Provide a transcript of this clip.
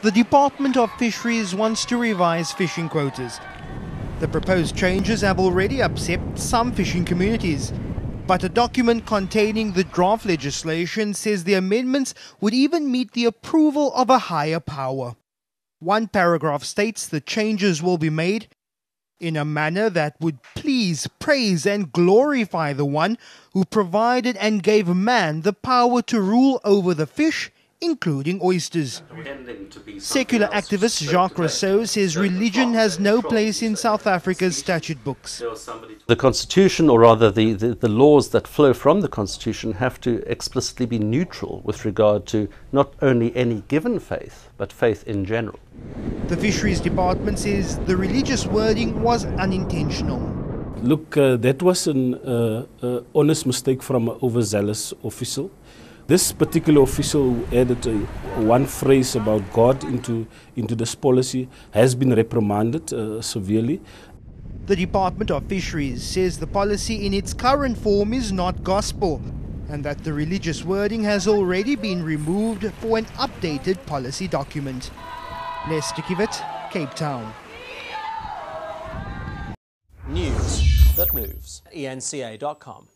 the Department of Fisheries wants to revise fishing quotas. The proposed changes have already upset some fishing communities. But a document containing the draft legislation says the amendments would even meet the approval of a higher power. One paragraph states the changes will be made in a manner that would please, praise, and glorify the one who provided and gave man the power to rule over the fish including oysters. Secular activist Jacques Rousseau says religion has no place in South Africa's statute books. The Constitution, or rather the, the, the, laws that flow from the Constitution, have to explicitly be neutral with regard to not only any given faith, but faith in general. The Fisheries Department says the religious wording was unintentional. Look, uh, that was an uh, uh, honest mistake from an overzealous official. This particular official who added a, one phrase about God into, into this policy has been reprimanded uh, severely. The Department of Fisheries says the policy in its current form is not gospel and that the religious wording has already been removed for an updated policy document. Lester Kiewit, Cape Town. News that moves. ENCA.com.